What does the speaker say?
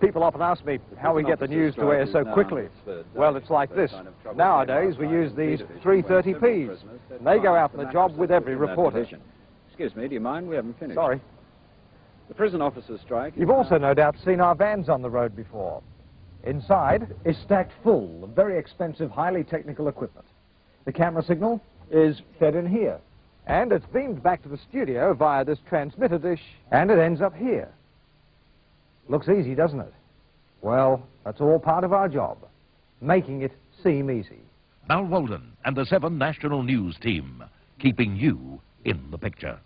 People often ask me how we get the news to air so quickly. Well, it's like this. Nowadays, we use these 330Ps. And they go out on the job with every reporter. Excuse me, do you mind? We haven't finished. Sorry. The prison officers strike. You've also no doubt seen our vans on the road before. Inside is stacked full of very expensive, highly technical equipment. The camera signal is fed in here. And it's beamed back to the studio via this transmitter dish, and it ends up here. Looks easy, doesn't it? Well, that's all part of our job, making it seem easy. Mal Walden and the Seven National News Team, keeping you in the picture.